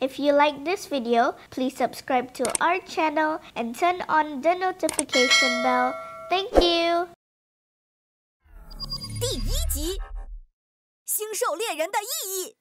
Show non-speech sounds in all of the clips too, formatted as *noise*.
If you like this video, please subscribe to our channel and turn on the notification bell. Thank you. 第一集：星兽猎人的意义。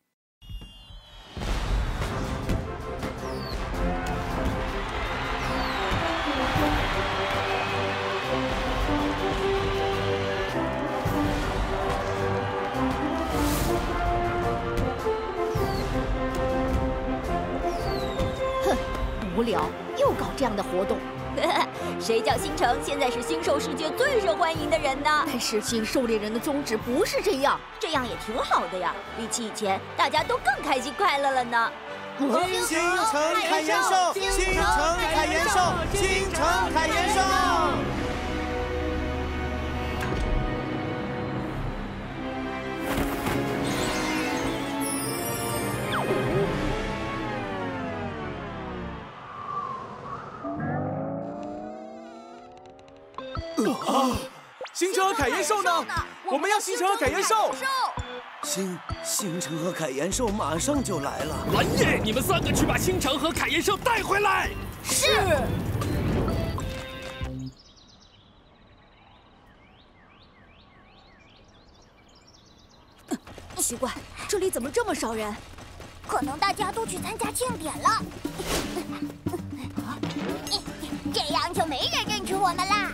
无聊，又搞这样的活动。*laughs* 谁叫星城现在是星兽世界最受欢迎的人呢？但是星兽猎人的宗旨不是这样，这样也挺好的呀，比起以前大家都更开心快乐了呢。星城凯岩兽，星城凯岩兽，星城凯岩兽。星辰和凯岩兽呢？我们要星辰和凯岩兽。星星辰和凯岩兽马上就来了。蓝叶，你们三个去把星辰和凯岩兽带回来。是。奇怪，这里怎么这么少人？可能大家都去参加庆典了。这样就没人认出我们啦。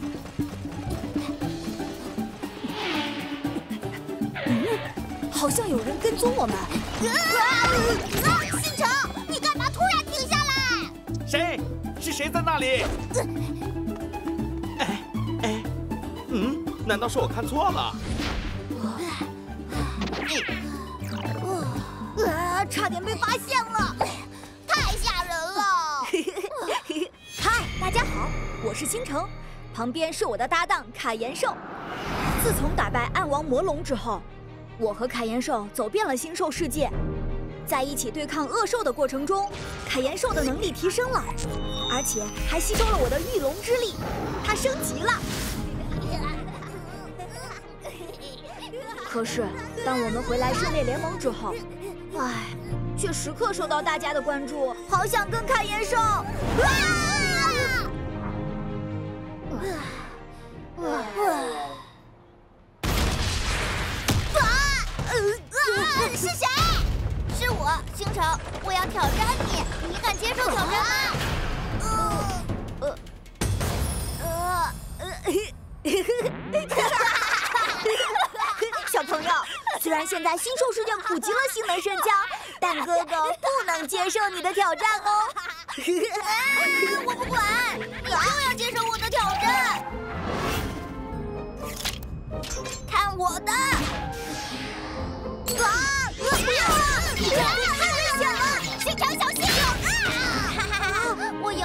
好像有人跟踪我们。星城，你干嘛突然停下来？谁？是谁在那里？哎哎，嗯？难道是我看错了？啊！差点被发现了，太吓人了！*laughs* 嗨，大家好，我是星城，旁边是我的搭档卡岩兽。自从打败暗王魔龙之后，我和凯岩兽走遍了星兽世界，在一起对抗恶兽的过程中，凯岩兽的能力提升了，而且还吸收了我的御龙之力，它升级了。可是，当我们回来狩猎联盟之后，唉，却时刻受到大家的关注，好想跟凯岩兽。啊！你敢接受挑战吗？呃呃呃，小朋友，虽然现在新兽世界普及了性能神枪，但哥哥不能接受你的挑战哦。*laughs* 我不管，你就要接受我的挑战。看我的！啊！不要啊！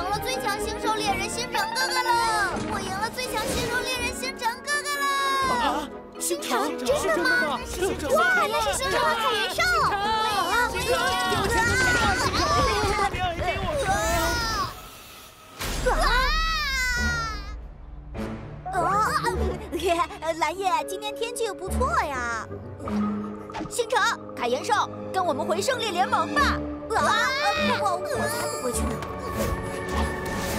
赢了最强星兽猎人星辰哥哥了！我赢了最强星兽猎人星辰哥哥了！啊！星辰，真的吗？哇，那是星辰和凯岩兽！啊！蓝叶，今天天气不错呀。星辰，凯岩兽，跟我们回狩猎联盟吧！啊！我我才不回去呢！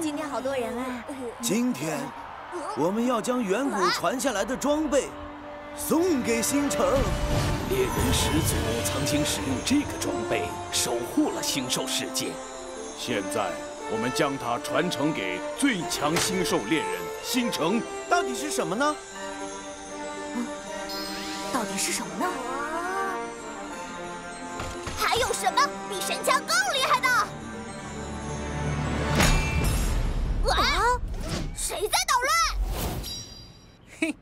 今天好多人啊！今天我们要将远古传下来的装备送给星城。猎人始祖曾经使用这个装备守护了星兽世界，现在我们将它传承给最强星兽猎人星城。到底是什么呢？到底是什么呢？还有什么比神枪更厉害的？啊！谁在捣乱？嘿，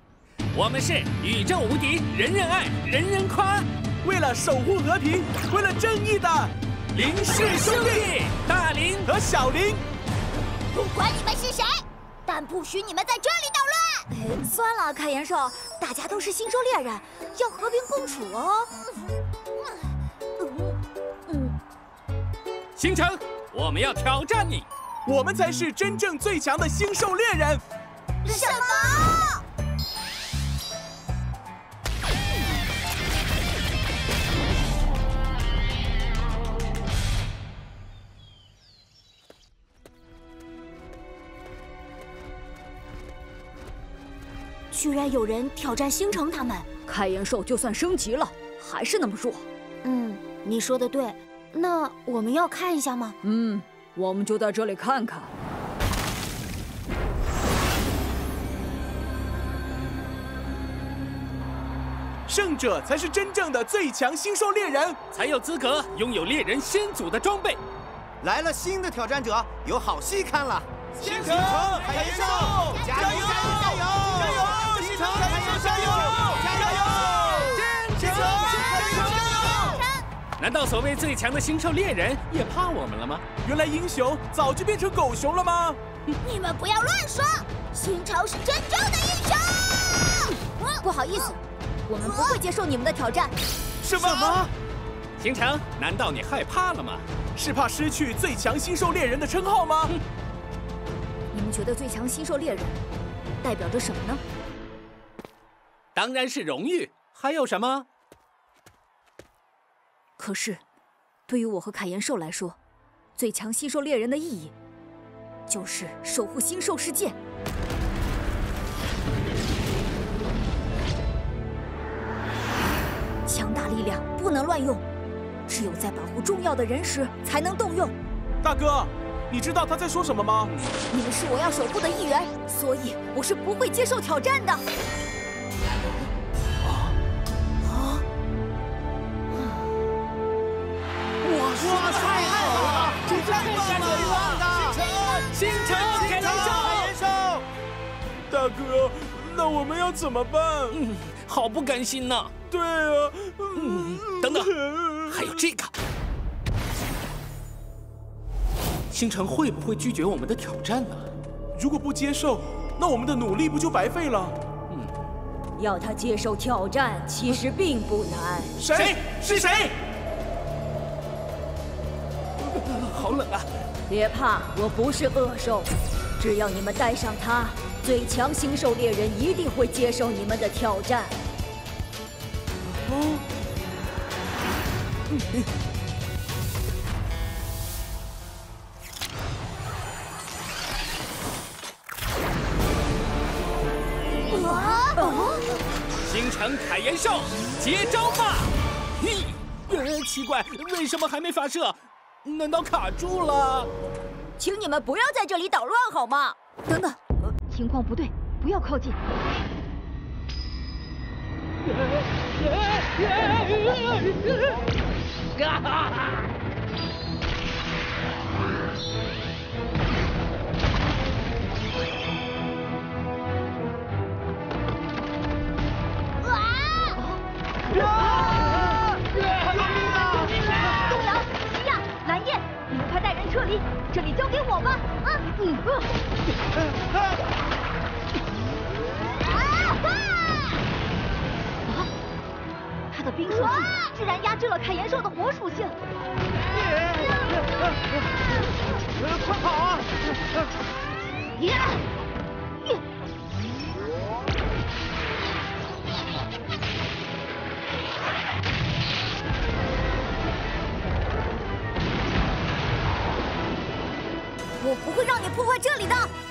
我们是宇宙无敌，人人爱，人人夸。为了守护和平，为了正义的林氏兄弟，大林和小林。不管你们是谁，但不许你们在这里捣乱。算了，凯岩兽，大家都是星兽猎人，要和平共处哦。星城，我们要挑战你，我们才是真正最强的星兽猎人。什么？居然有人挑战星城他们！开岩兽就算升级了，还是那么弱。嗯，你说的对。那我们要看一下吗？嗯，我们就在这里看看。胜者才是真正的最强星兽猎人，才有资格拥有猎人先祖的装备。来了新的挑战者，有好戏看了！星城海岩兽，加油！加油！加油！难道所谓最强的星兽猎人也怕我们了吗？原来英雄早就变成狗熊了吗？*laughs* 你们不要乱说，新潮是真正的英雄。*laughs* 不好意思。我们不会接受你们的挑战。什么？星城，难道你害怕了吗？是怕失去最强星兽猎人的称号吗？你们觉得最强星兽猎人代表着什么呢？当然是荣誉。还有什么？可是，对于我和凯岩兽来说，最强星兽猎人的意义就是守护星兽世界。强大力量不能乱用，只有在保护重要的人时才能动用。大哥，你知道他在说什么吗？你们是我要守护的一员，所以我是不会接受挑战的。星城，星城，凯岩兽，凯岩兽！大哥，那我们要怎么办？嗯，好不甘心呐！对啊，嗯，等等，还有这个，星辰会不会拒绝我们的挑战呢？如果不接受，那我们的努力不就白费了？嗯，要他接受挑战其实并不难。谁？是谁？好冷啊！别怕，我不是恶兽，只要你们带上它，最强星兽猎人一定会接受你们的挑战。哦，*laughs* 星辰凯岩兽，接招吧！嘿，呃，奇怪，为什么还没发射？难道卡住了？请你们不要在这里捣乱好吗？等等，情况不对，不要靠近。东这里交给我吧！啊，嗯。他的冰属性居然压制了凯岩兽的火属性！快跑啊！我不会让你破坏这里的。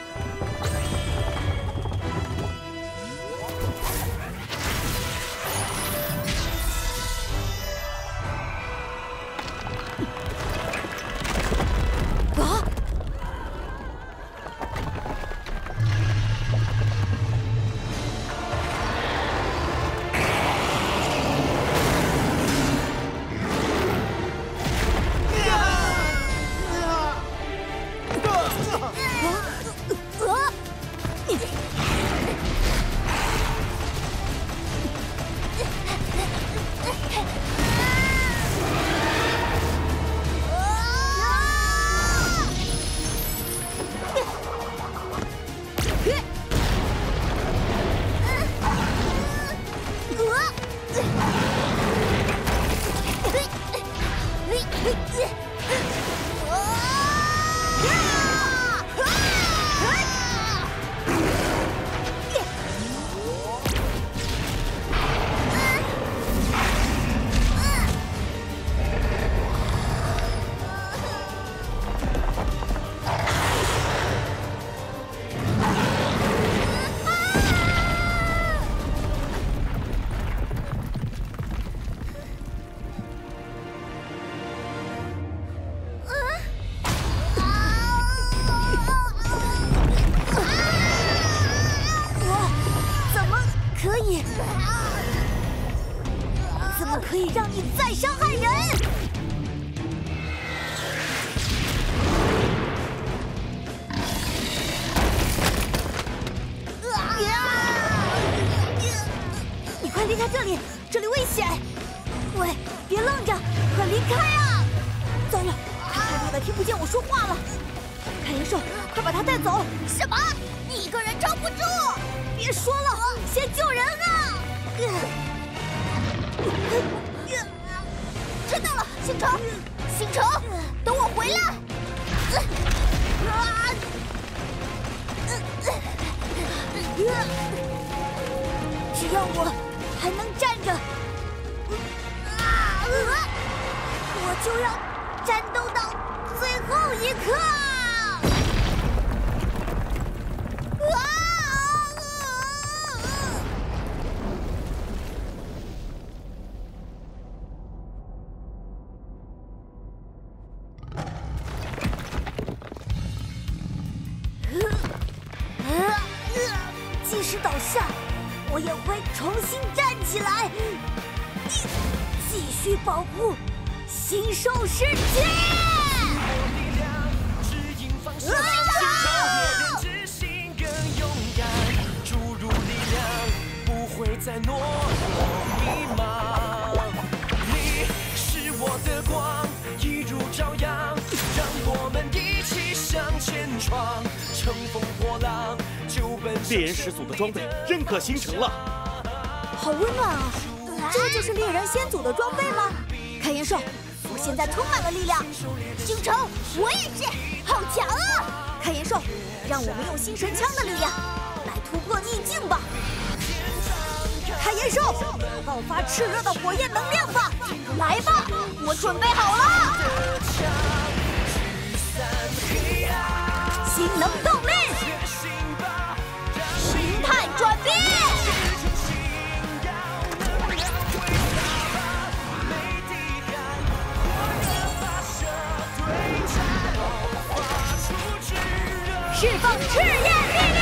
倒下，我也会重新站起来，继续保护星兽世界。知心更勇敢，注入力量，不会再懦弱迷茫。你是我的光，一如朝阳，让我们一起向前闯，乘风破浪，猎人始祖的装备认可形成了。好温暖啊！这就是猎人先祖的装备吗？凯岩兽，我现在充满了力量。星城，我也是，好强啊！凯岩兽，让我们用星神枪的力量来突破逆境吧！凯岩兽，爆发炽热的火焰能量吧！来吧，我准备好了。新能动释放赤焰力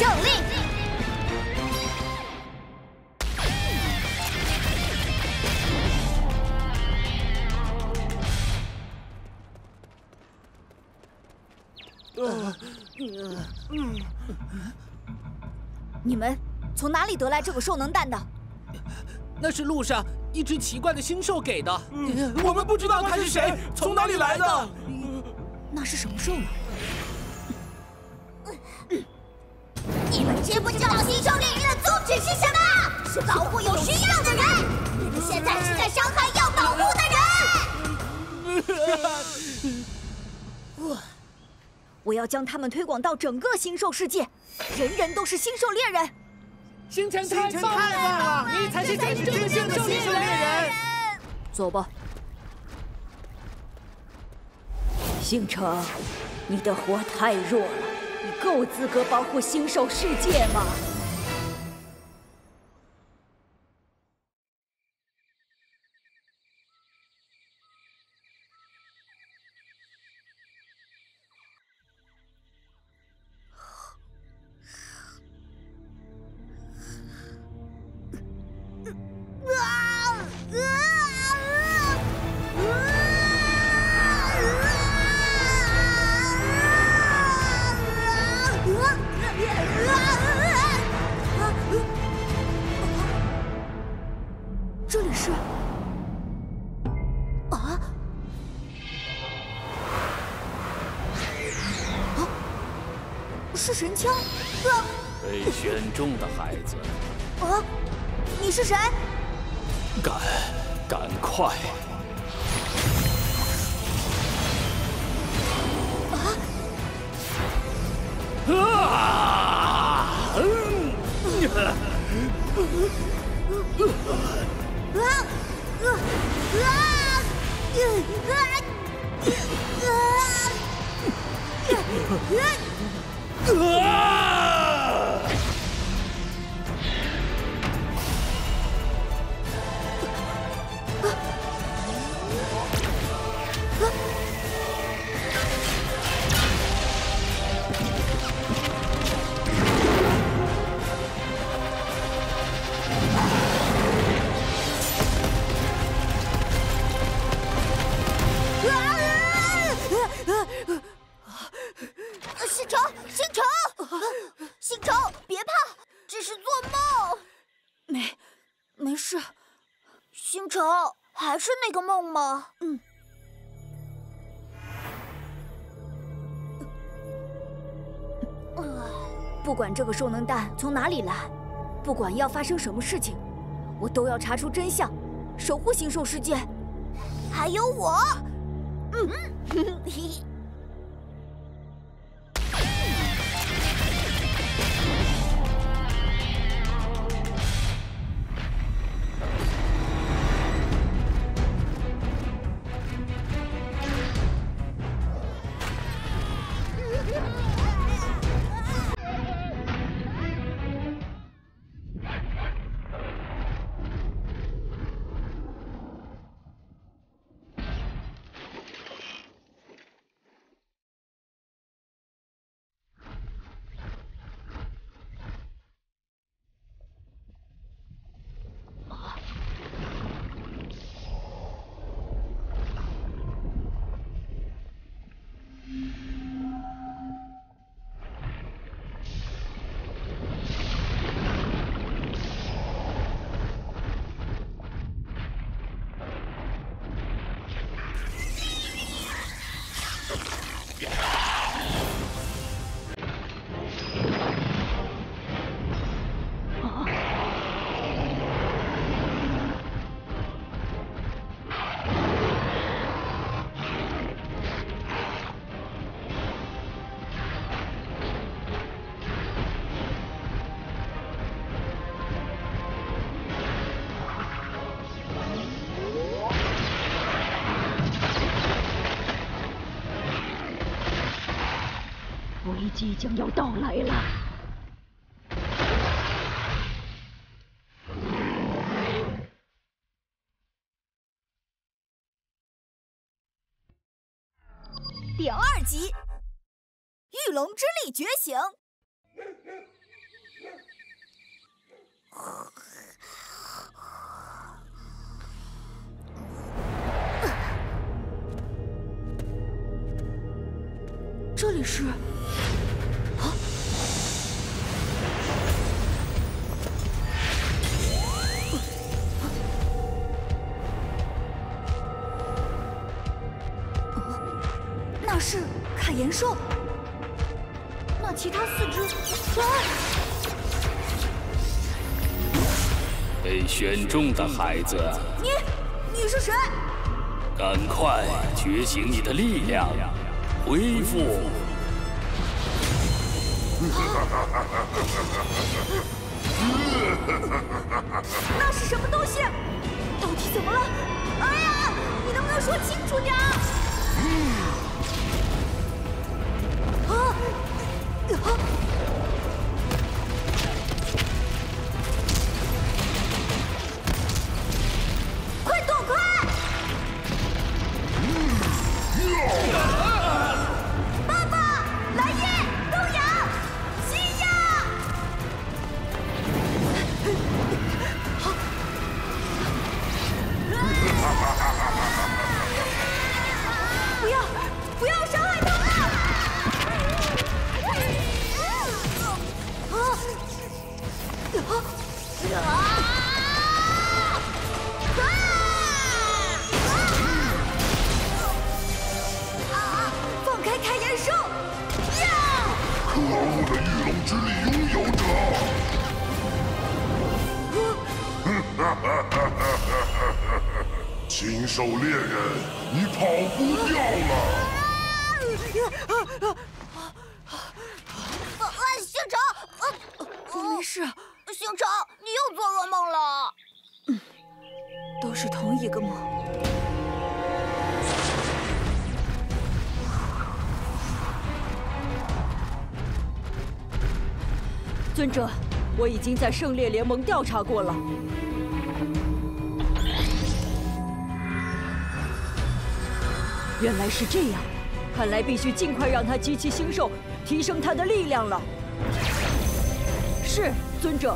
胜利！你们从哪里得来这个兽能弹的？那是路上一只奇怪的星兽给的，我们不知道它是谁，从哪里来的。那是什么兽呢？你们知不知道星兽猎人的宗旨是什么？是保护有需要的人。你们现在是在伤害要保护的人。*laughs* 我，我要将他们推广到整个星兽世界，人人都是星兽猎人。星辰太棒了，你才是真正的星兽猎人。走吧，星辰，你的火太弱了。够资格保护星兽世界吗？神枪？啊。被选中的孩子，啊！你是谁？赶，赶快！啊！嗯啊？啊？啊？啊！啊！不管这个兽能蛋从哪里来，不管要发生什么事情，我都要查出真相，守护星兽世界。还有我。嗯。危机将要到来了。第二集，御龙之力觉醒。这里是是卡岩兽，那其他四只，啊！被选中的孩子，你你是谁？赶快觉醒你的力量，恢复那是什么东西？到底怎么了？哎呀，你能不能说清楚点啊！已经在圣猎联盟调查过了。原来是这样，看来必须尽快让他集齐星兽，提升他的力量了。是，尊者。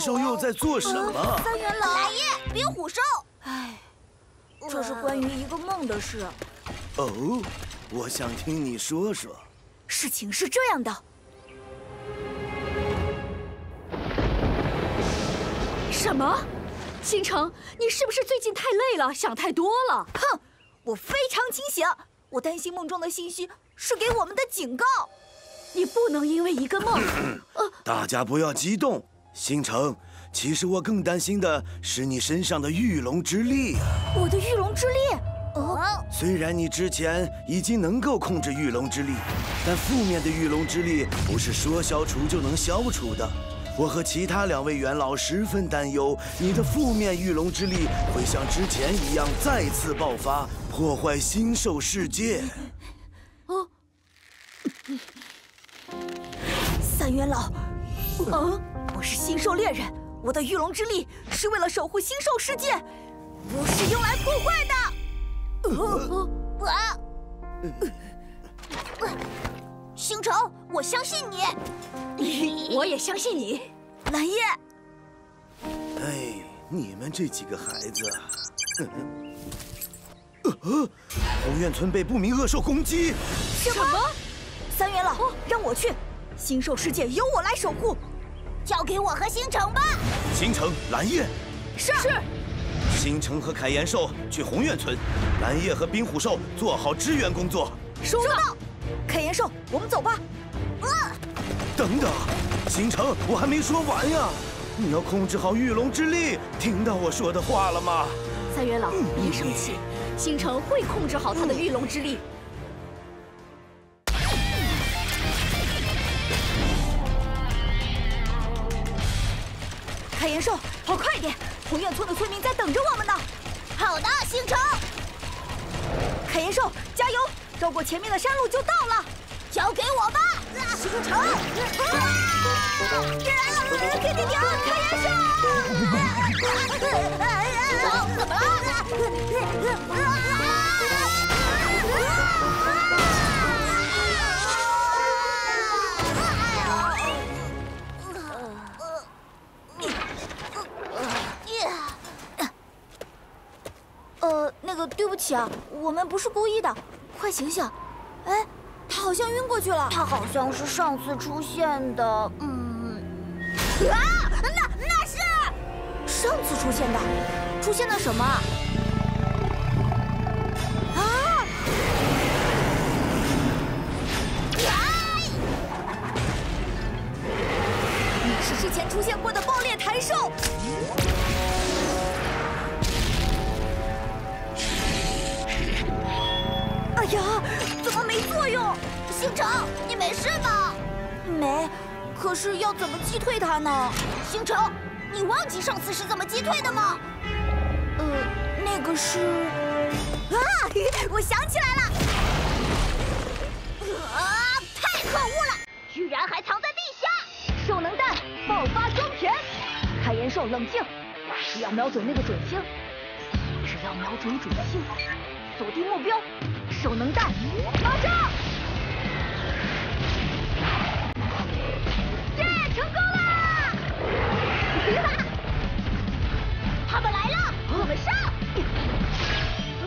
兽又在做什么？三元老，蓝叶，冰虎兽。哎，这是关于一个梦的事。哦，我想听你说说。事情是这样的。什么？星城，你是不是最近太累了，想太多了？哼，我非常清醒。我担心梦中的信息是给我们的警告。你不能因为一个梦…… *clears throat* 大家不要激动，星城。其实我更担心的是你身上的御龙之力啊！我的御龙之力？哦，虽然你之前已经能够控制御龙之力，但负面的御龙之力不是说消除就能消除的。我和其他两位元老十分担忧，你的负面御龙之力会像之前一样再次爆发，破坏星兽世界。哦，三元老，嗯，我是星兽猎人，我的御龙之力是为了守护星兽世界，不是用来破坏的。我，星辰，我相信你。我也相信你，蓝叶。哎，你们这几个孩子，呃，红院村被不明恶兽攻击。什么？三元老，让我去，星兽世界由我来守护，交给我和星辰吧。星城，蓝叶。是。是。星城和凯岩兽去红院村，蓝叶和冰虎兽做好支援工作。收到。凯岩兽，我们走吧。呃！等等，星城，我还没说完呀！你要控制好御龙之力，听到我说的话了吗？三元老，别生气，星城会控制好他的御龙之力。凯兽，跑快点！红院村的村民在等着我们呢。好的，星城。凯岩兽，加油！绕过前面的山路就到了。交给我吧。星城，啊！停停停！开元兽！走，怎么了？起啊，我们不是故意的，快醒醒！哎，他好像晕过去了。他好像是上次出现的，嗯，啊，那那是上次出现的，出现了什么？啊！你是之前出现过的爆裂弹兽。呀，怎么没作用？星城，你没事吧？没，可是要怎么击退它呢？星城，你忘记上次是怎么击退的吗？呃，那个是……啊，*laughs* 我想起来了！啊，太可恶了，居然还藏在地下！兽能弹爆发装填，开岩兽冷静，只要瞄准那个准星，只要瞄准准星，锁定目标。手能弹，发射！耶，成功了！他们来了，我们上！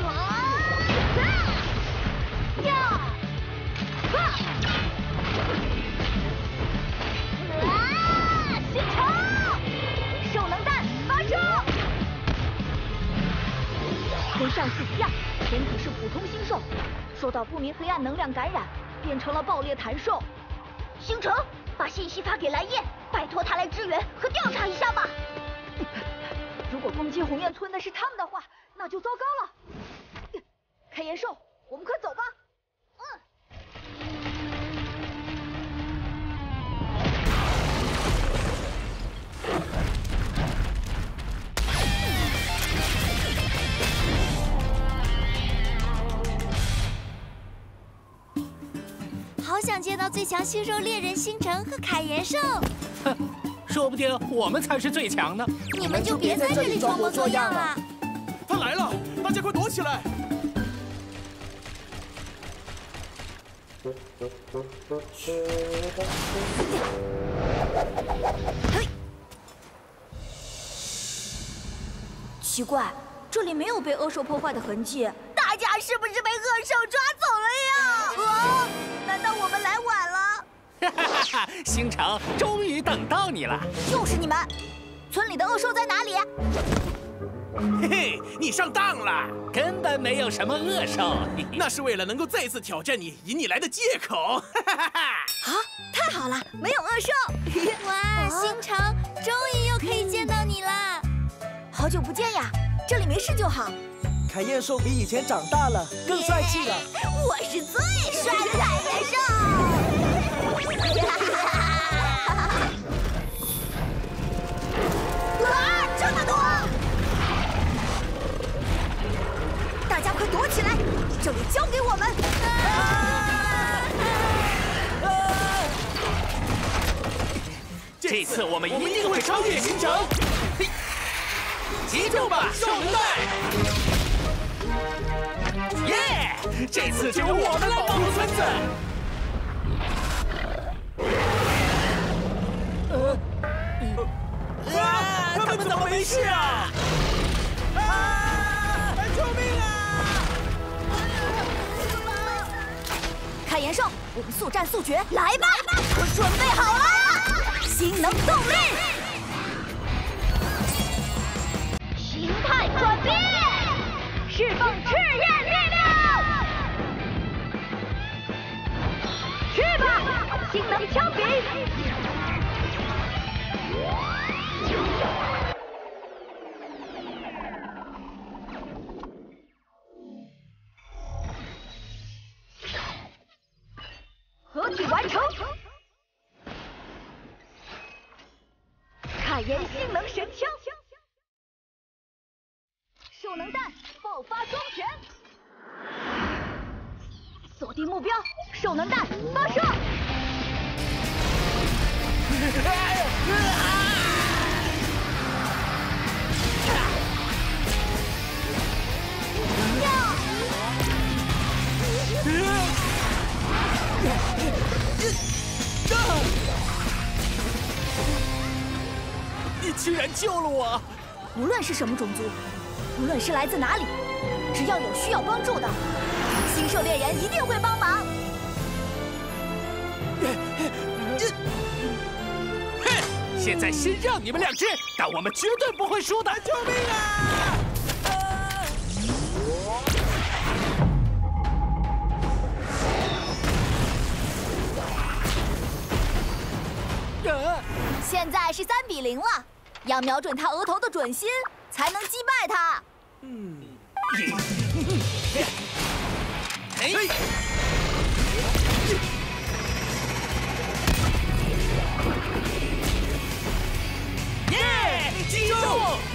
啊！呀！啊！啊！星城，手能弹，发射！跟上。次一样。前体是普通星兽，受到不明黑暗能量感染，变成了爆裂弹兽。星城，把信息发给蓝叶，拜托他来支援和调查一下吧。*laughs* 如果攻击红焰村的是他们的话，那就糟糕了。*coughs* 开岩兽，我们快走吧。好想见到最强星兽猎人星辰和凯岩兽。哼，*laughs* 说不定我们才是最强呢。你们就别在这里装模作样了。他来了，大家快躲起来！嘿，*laughs* 奇怪，这里没有被恶兽破坏的痕迹。大家是不是被恶兽抓走了呀？啊！难道我们来晚了？哈哈哈！星城，终于等到你了。就是你们，村里的恶兽在哪里？嘿嘿，你上当了，根本没有什么恶兽，*laughs* 那是为了能够再次挑战你引你来的借口。哈哈哈！啊，太好了，没有恶兽。*laughs* 哇，星城，终于又可以见到你了。好久不见呀，这里没事就好。凯燕兽比以前长大了，更帅气了。我是最帅的凯燕兽。啊，这么多！大家快躲起来，这里交给我们。这次我们一定会超越星城。集中吧，兽人带！耶！这次就由我们来保护村子。呃，啊！他们怎么没事啊？啊！救命啊！开岩兽，我们速战速决，来吧！我准备好了，新能动力，形态转变，释放赤焰力量。星是什么种族，无论是来自哪里，只要有需要帮助的，星兽猎人一定会帮忙。哼！现在先让你们两只，但我们绝对不会输的！救命啊！现在是三比零了，要瞄准他额头的准心，才能击败他。嗯。耶！击中！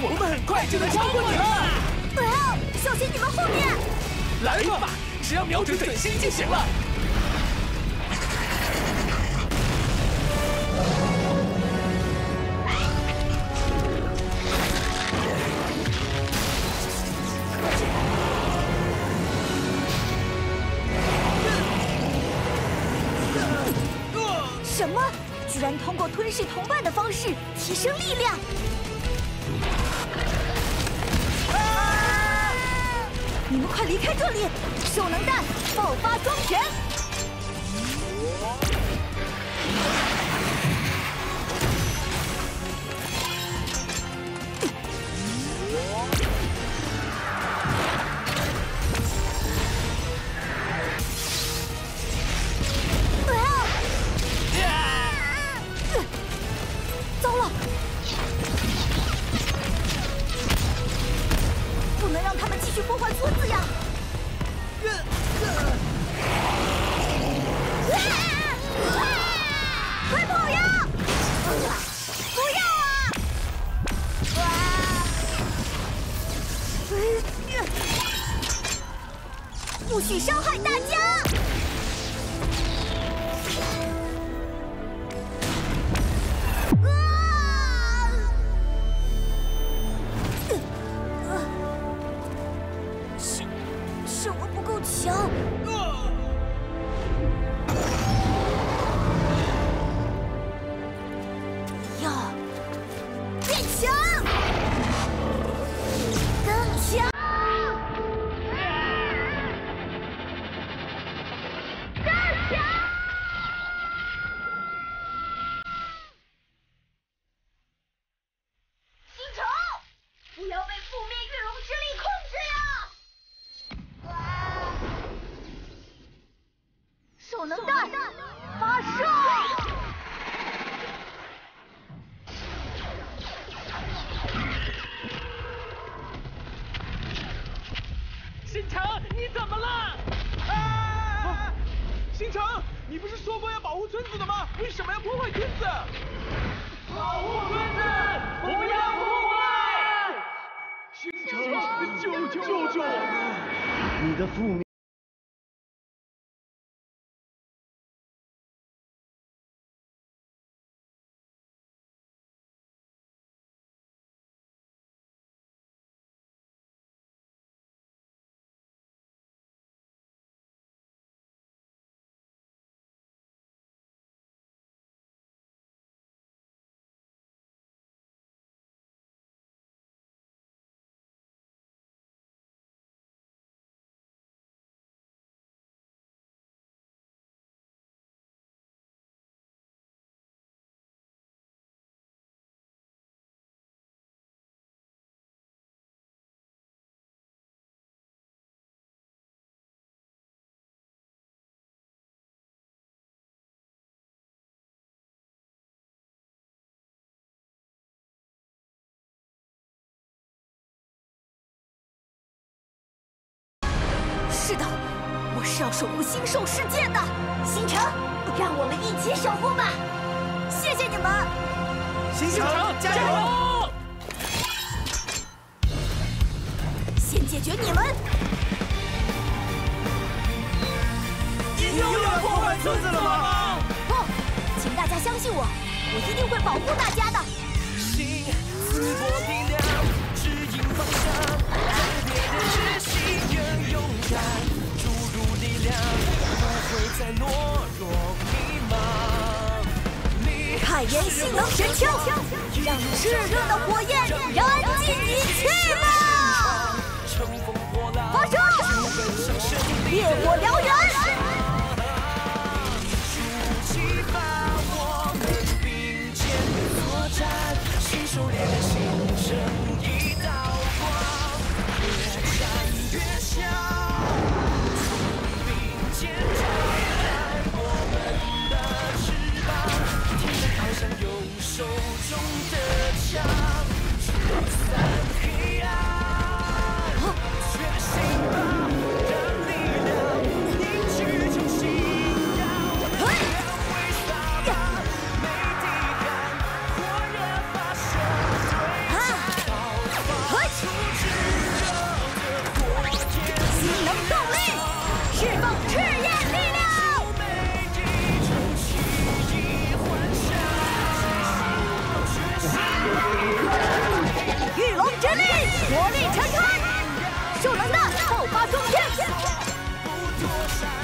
我们很快就能超过你了。不要，小心你们后面！来吧，只要瞄准准心就行了。吞噬同伴的方式提升力量！你们快离开这里！手能弹爆发装拳！是的，我是要守护星兽世界的。星辰，让我们一起守护吧！谢谢你们，星辰加油！先解决你们！你又要破坏村子了吗？不，请大家相信我，我一定会保护大家的。敢，注入力量，不会再懦弱迷茫。你海盐性能神枪，让炽热的火焰燃尽一切吧！发射！烈火燎原！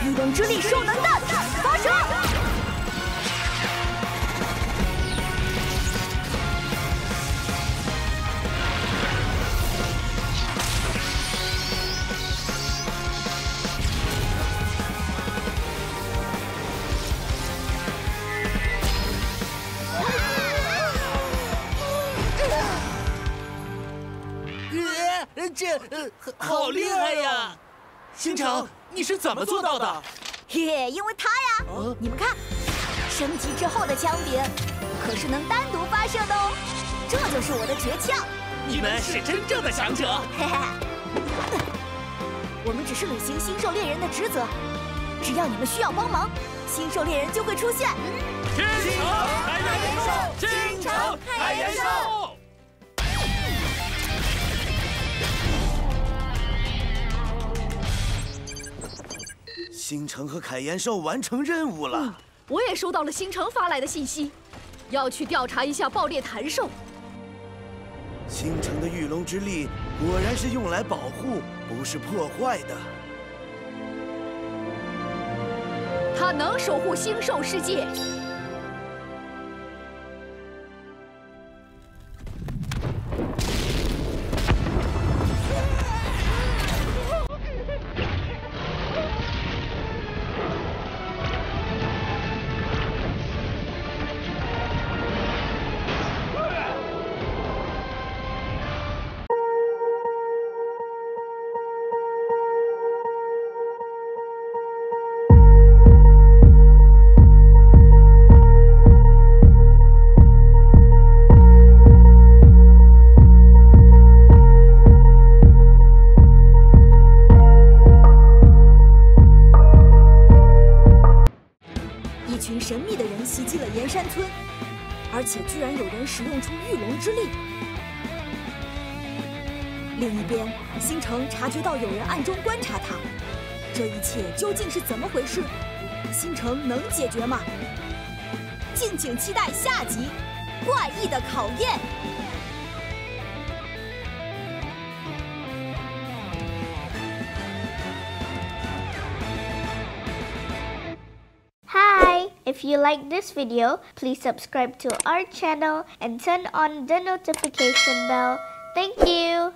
御龙之力兽能弹发射！呃，这呃好厉害呀！星城，你是怎么做到的？耶，因为它呀，你们看，升级之后的枪柄可是能单独发射的哦，这就是我的诀窍。你们是真正的强者。嘿嘿，我们只是履行星兽猎人的职责，只要你们需要帮忙，星兽猎人就会出现。天城海岩兽，京城海岩兽。星城和凯岩兽完成任务了。我也收到了星城发来的信息，要去调查一下爆裂弹兽。星城的御龙之力果然是用来保护，不是破坏的。它能守护星兽世界。解决吗？敬请期待下集《怪异的考验》。 Hi! If you like this video, please subscribe to our channel and turn on the notification bell. Thank you!